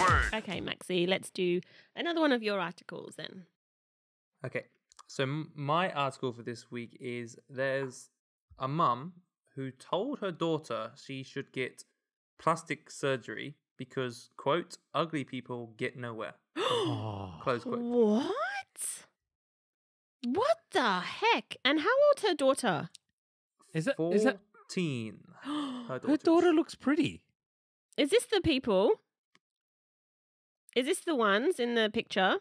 word. Okay, Maxie, let's do another one of your articles then. Okay, so m- my article for this week is there's a mum who told her daughter she should get plastic surgery because, quote, ugly people get nowhere. Close quote. What? What the heck? And how old's her daughter? Is it? that 14. Her her daughter. daughter looks pretty? Is this the people? Is this the ones in the picture?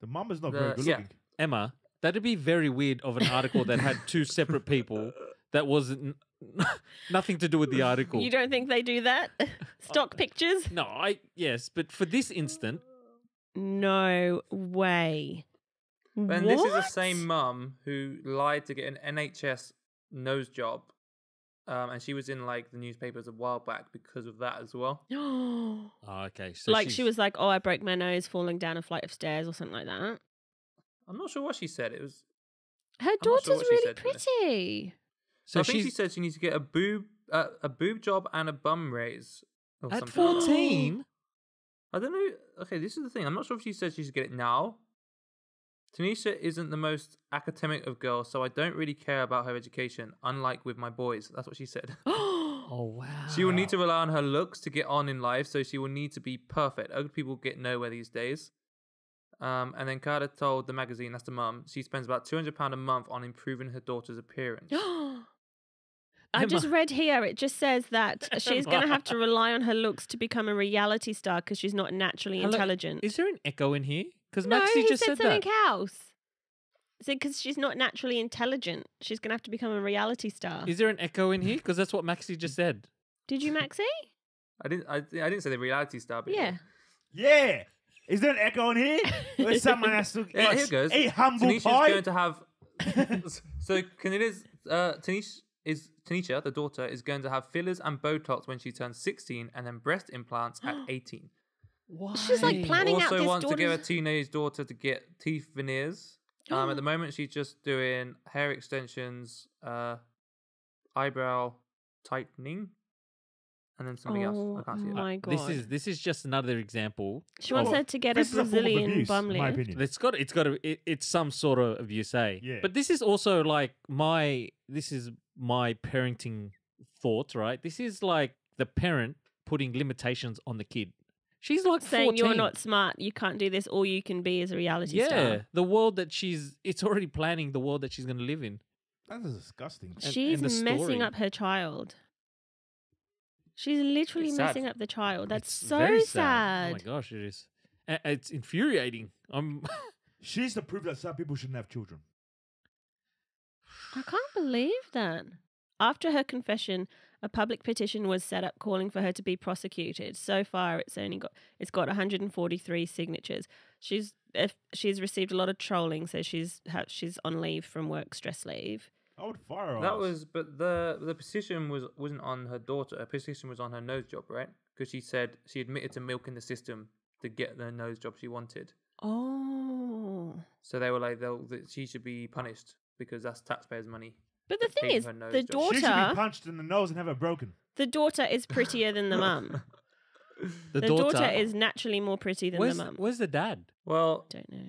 The mum is not The- very good yeah. looking. Emma, that'd be very weird of an article that had two separate people that wasn't nothing to do with the article. You don't think they do that? Uh, Stock pictures? No, I yes, but for this instant, No way. And this is the What? same mum who lied to get an NHS nose job. Um, and she was in like the newspapers a while back because of that as well. oh, okay. So like she was like, "Oh, I broke my nose falling down a flight of stairs or something like that." I'm not sure what she said. It was. Her not sure daughter's what really said, to be honest. pretty. So I think she said she needs to get a boob, uh, a boob job and a bum raise. Or at something like fourteen. I don't know. Okay, this is the thing. I'm not sure if she said she should get it now. Tanisha isn't the most academic of girls, so I don't really care about her education, unlike with my boys. That's what she said. Oh wow. She will need to rely on her looks to get on in life, so she will need to be perfect. Ugly people get nowhere these days. Um, and then Carter told the magazine, that's the mum, she spends about £200 a month on improving her daughter's appearance. I just read here. It just says that she's going to have to rely on her looks to become a reality star because she's not naturally Hello, intelligent. Is there an echo in here? Because no, Maxie he just said said something that. else. Said because she's not naturally intelligent, she's going to have to become a reality star. Is there an echo in here? Because that's what Maxie just said. Did you, Maxie? I didn't I, I didn't say the reality star, but Yeah. Yeah. Is there an echo in here? Where someone has to Yeah, here goes. a humble Tanisha's pie? going to have. so Tanisha's, uh, Tanisha is Tanisha, the daughter, is going to have fillers and Botox when she turns 16, and then breast implants at 18. Why? She's like planning out also this wants to give her teenage daughter to get teeth veneers. Um, at the moment, she's just doing hair extensions, uh, eyebrow tightening, and then something else. I can't see it. Oh my god! This is this is just another example. she wants Oh, her to get this a is a Brazilian abuse, bum in my lift. opinion. It's got it's got a it, it's some sort of abuse, eh? Yeah. But this is also like my this is my parenting thought, right? This is like the parent putting limitations on the kid. She's like Saying 14. you're not smart, you can't do this. All you can be is a reality Yeah, star. the world that she's it's already planning the world that she's going to live in. That is disgusting. and She's the messing story. up her child. She's literally It's sad. messing up the child. That's It's so very sad. Oh my gosh, it is. It's infuriating. I'm She's the proof that some people shouldn't have children. I can't believe that. After her confession, a public petition was set up calling for her to be prosecuted. So far, it's only got it's got 143 signatures. She's if she's received a lot of trolling, so she's ha- she's on leave from work, stress leave. I would fire her. That was, but the the petition was wasn't on her daughter. Her petition was on her nose job, right? Because she said she admitted to milking the system to get the nose job she wanted. Oh, So they were like, they'll, that she should be punished because that's taxpayers' money. But the thing is, the job. She should be daughter punched in the nose and have her broken. the daughter is prettier than the mum. the, The daughter, is naturally more pretty than where's the mum. where's the dad? Well, Don't know.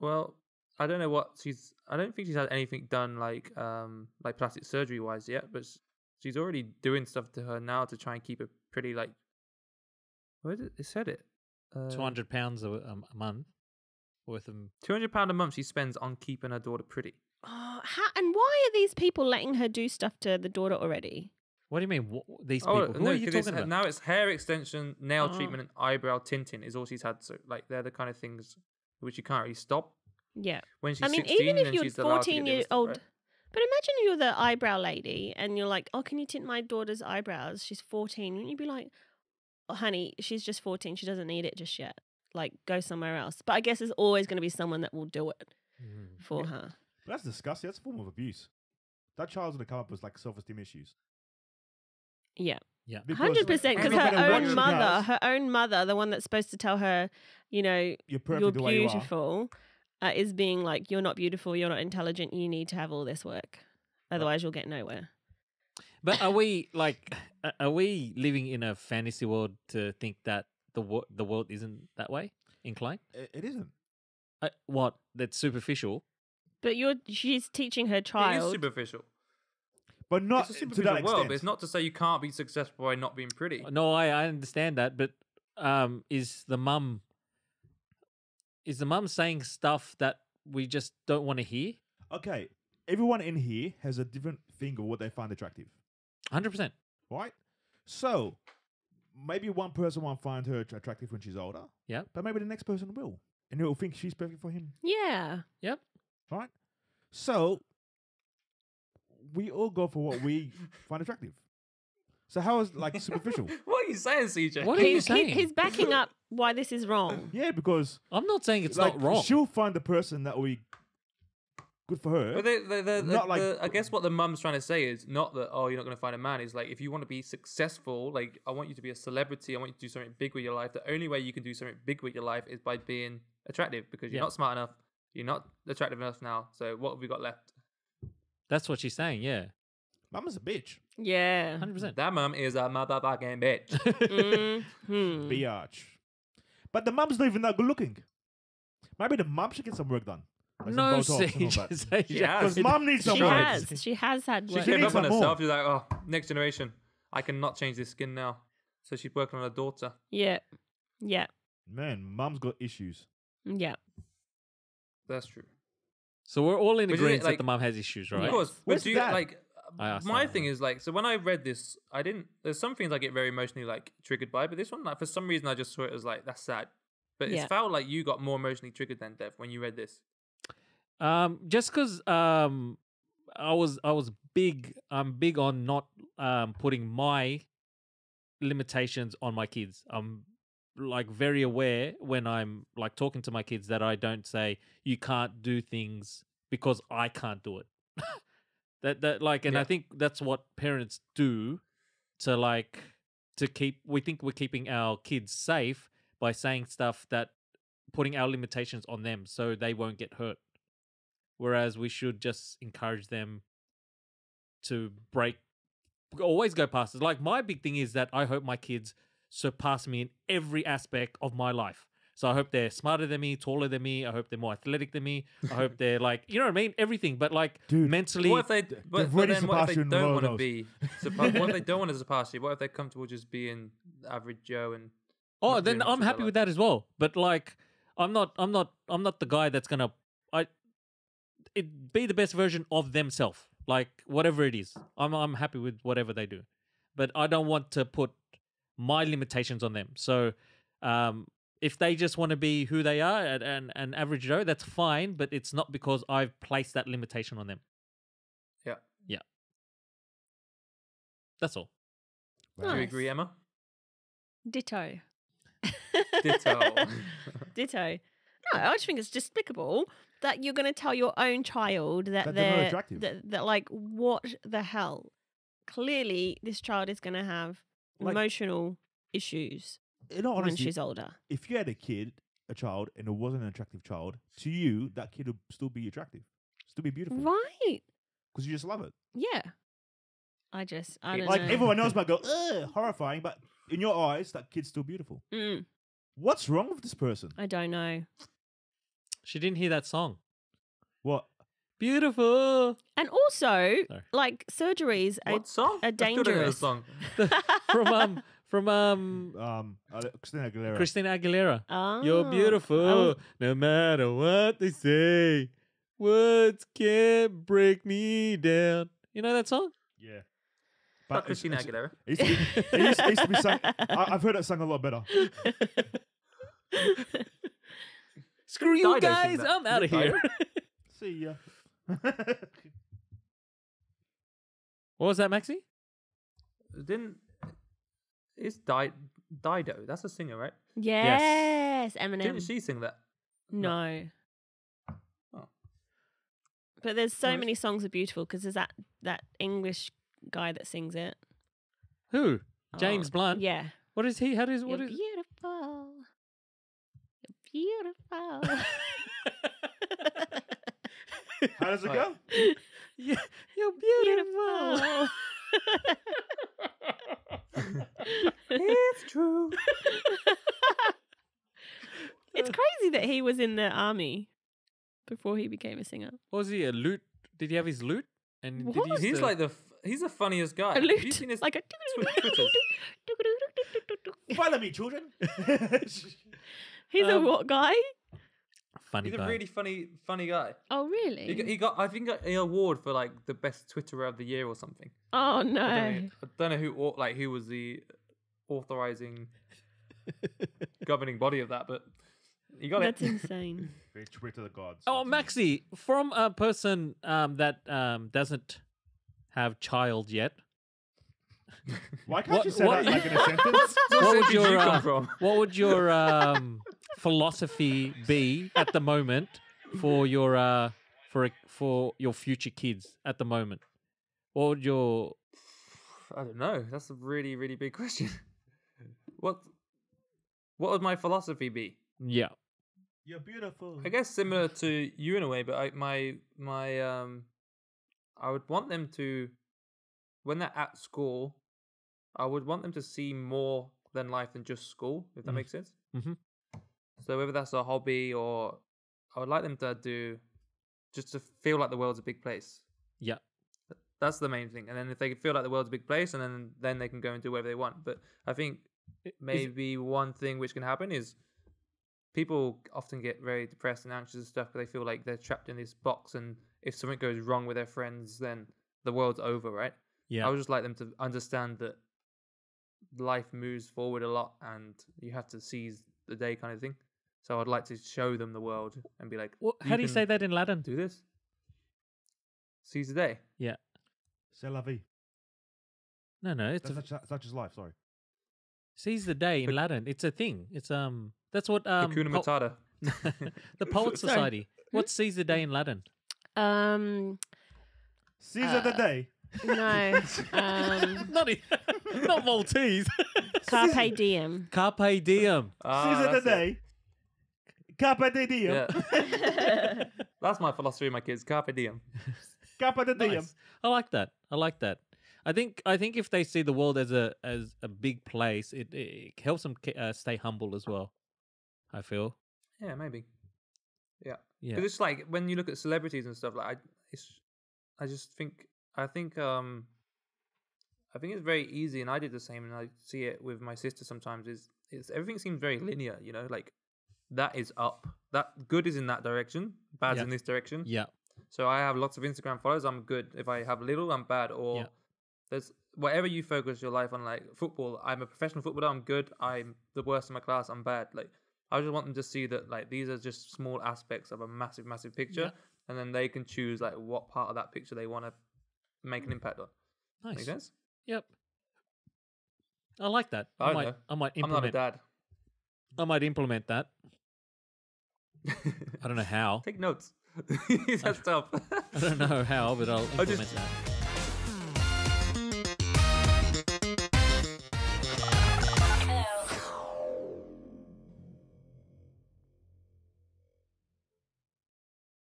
well, I don't know what she's. I don't think she's had anything done like um like plastic surgery wise yet, but s- she's already doing stuff to her now to try and keep it pretty. Like, where did it said it? Uh, Two hundred pounds a, a month worth of. Two hundred pound a month she spends on keeping her daughter pretty. Oh, how, and why are these people letting her do stuff to the daughter already? What do you mean? What, these Oh people? Who no, are you 'cause it's talking about? now it's hair extension, nail Oh. treatment, and eyebrow tinting is all she's had. So like they're the kind of things which you can't really stop. Yeah. When she's I mean, 16, even if you're she's allowed 14 get year this stuff, old, right? but imagine you're the eyebrow lady and you're like, oh, can you tint my daughter's eyebrows? She's 14. Wouldn't you be like, oh, honey, she's just 14. She doesn't need it just yet. Like, go somewhere else. But I guess there's always going to be someone that will do it Mm. for her. But that's disgusting. That's a form of abuse. That child's gonna come up with like self-esteem issues. Yeah. Yeah. Hundred percent, because her own mother, girls. her own mother, the one that's supposed to tell her, you know, You're perfect you're the way you beautiful, uh, is being like, you're not beautiful, you're not intelligent, you need to have all this work, otherwise you'll get nowhere. But are we like, are we living in a fantasy world to think that the wo- the world isn't that way inclined. It, it isn't. Uh, what? That's superficial. But you're she's teaching her It is child. superficial. But not it's a to superficial that world, extent. but it's not to say you can't be successful by not being pretty. No, I I understand that, but um, is the mum is the mum saying stuff that we just don't want to hear? Okay, everyone in here has a different thing of what they find attractive, Hundred percent. right? So maybe one person won't find her att- attractive when she's older. Yep. But maybe the next person will, and he'll think she's perfect for him, yeah. Yep. Right? So we all go for what we find attractive. So how is like superficial? what are you saying, CJ? What are you He's, he- saying? he's backing up why this is wrong. Yeah, because I'm not saying it's like, not wrong. She'll find the person that will be good for her. But the, the, the, the, Not like- the- I guess what the mum's trying to say is not that oh you're not going to find a man. Is like if you want to be successful, like I want you to be a celebrity. I want you to do something big with your life. The only way you can do something big with your life is by being attractive because you're Yeah. not smart enough. You're not attractive enough now. So what have we got left? That's what she's saying. Yeah, Mama's a bitch. Yeah. hundred percent. That mum is a motherfucking bitch. Mhm. Biatch. But the mum's not even that good looking. Maybe the mum should get some work done. Like No, Botox and all that. CJ. She has. Because mum needs some She work. has. She has had She work. She gave needs up on some more. herself. She's like, oh, next generation. I cannot change this skin now. So she's working on her daughter. Yeah. Yeah. Man, mum's got issues. Yeah. That's true. So we're all in But isn't agreement that the mom has issues, right? Of course. But Where's do you, Dad? like I asked my that. thing is like so when I read this, I didn't there's some things I get very emotionally like triggered by, but this one like for some reason I just saw it as like that's sad. But Yeah. it felt like you got more emotionally triggered than Dev when you read this. Um, just because um, I was I was big. I'm big on not um putting my limitations on my kids. I'm like very aware when I'm like talking to my kids that I don't say you can't do things because I can't do it. that that like, and I think that's what parents do to like to keep. We think we're keeping our kids safe by saying stuff that putting our limitations on them so they won't get hurt. Whereas we should just encourage them to break, always go past it. Like my big thing is that I hope my kids surpass me in every aspect of my life. So I hope they're smarter than me, taller than me. I hope they're more athletic than me. I hope they're like, you know what I mean? Everything, but like Dude, mentally. What if they but, but already then what if they don't want to be surpa- what if they don't want to surpass you? What if they're comfortable just being average Joe and Oh, then I'm happy with that as well. But like, I'm not, I'm not, I'm not the guy that's gonna, I, it be the best version of themselves. Like whatever it is, I'm, I'm happy with whatever they do, but I don't want to put my limitations on them. So, um, if they just want to be who they are and an, an average Joe, that's fine. But it's not because I've placed that limitation on them. Yeah. Yeah. That's all. Do you agree, Emma? Ditto. Ditto. Ditto. No, I just think it's despicable that you're going to tell your own child that, That they're they're attractive. That, that, like, what the hell? Clearly, this child is going to have Like- emotional issues In all when honesty, she's older. if you had a kid, a child, and it wasn't an attractive child, to you, that kid would still be attractive, still be beautiful, Right. because you just love it. Yeah. I just, I don't Like know. everyone else might go, ugh, horrifying, but in your eyes, that kid's still beautiful. Mm, What's wrong with this person? I don't know. She didn't hear that song. What? Beautiful. And also, Sorry. like, surgeries are what song? are I still don't know dangerous. song. from um from um Um, Ale- Christina Aguilera. Christina Aguilera. Oh, You're beautiful, was- no matter what they say. Words can't break me down. You know that song? yeah. Not it's- Christina it's- Aguilera. It used, to be, it, used, it used to be sung. I, I've heard it sung a lot better. Screw you Dido sing guys, that. I'm out of Dido. here. See ya. what was that, Maxi? Didn't it's Di- Dido? That's a singer, right? yes, Eminem. Didn't she sing that? No. Oh. But there's so Nice. many songs are beautiful because there's that that English guy that sings it. Who? Oh. James Oh, Blunt. Yeah. What is he? How does You're what is? beautiful. You're beautiful. How does it Right. go? Yeah, you're beautiful. beautiful. it's true. It's crazy that he was in the army before he became a singer. Was he a lute? Did he have his lute? And did he What? use He's the- like the f- he's the funniest guy. A Have you lute, seen his like a. Twitters? Follow me, children. He's a Um, what guy? Funny He's a really funny funny guy. Oh really? He got, he got I think got an award for like the best Twitterer of the year or something. oh I don't, no. know, I don't know who like who was the authorizing governing body of that, but he got That's it. That's insane. Very true to the gods. Oh, Maxi, from a person um, that um, doesn't have child yet, Why can't What- you say what- that like in a sentence? what Where would your you come uh, from? what would your um, philosophy be at the moment for your uh, for a- for your future kids at the moment? What would your I don't know. That's a really really big question. what what would my philosophy be? yeah You're beautiful. I guess similar to you in a way, but I, my my um, I would want them to, when they're at school, I would want them to see more than life than just school. If that Mm. makes sense. Mhm. So whether that's a hobby or, I would like them to do, just to feel like the world's a big place. yeah That's the main thing. And then if they feel like the world's a big place, and then then they can go and do whatever they want. But I think is- maybe one thing which can happen is people often get very depressed and anxious and stuff because they feel like they're trapped in this box and if something goes wrong with their friends then the world's over right yeah i would just like them to understand that life moves forward a lot and you have to seize the day kind of thing so i'd like to show them the world and be like What, how do you say that in Latin? do this seize the day C'est la vie. No, no, it's That's a, such, such as life. Sorry. seize the day in Latin. It's a thing. It's um that's what um Hakuna po- Matata. the Poet Society. What's seize the day in Latin? Um, Caesar the Uh, day. No. Um, not i- not Maltese. carpe diem. Carpe diem. Ah, Caesar the that's it. day. Carpe de diem. Yeah. That's my philosophy, my kids. Carpe diem. Carpe de diem. Nice. I like that. I like that. I think I think if they see the world as a as a big place, it, it helps them uh, stay humble as well. I feel. Yeah, maybe. Yeah. Yeah. Because it's like when you look at celebrities and stuff, like I, it's, I just think, I think, um, I think it's very easy, and I did the same, and I see it with my sister sometimes. Is it's everything seems very linear, you know, like that is up, that good is in that direction, bad's Yeah. in this direction. Yeah. So I have lots of Instagram followers. I'm good. If I have little, I'm bad. Or Yeah. there's whatever you focus your life on, like football. I'm a professional footballer. I'm good. I'm the worst in my class. I'm bad. Like I just want them to see that like these are just small aspects of a massive, massive picture, and then they can choose like what part of that picture they want to make an hmm. impact on. Nice. Make sense? Yep. I like that. I I, might know. I might implement. I'm not a dad. I might implement that. I don't know how. Take notes. That's tough. I don't know how, but I'll I implement just- that.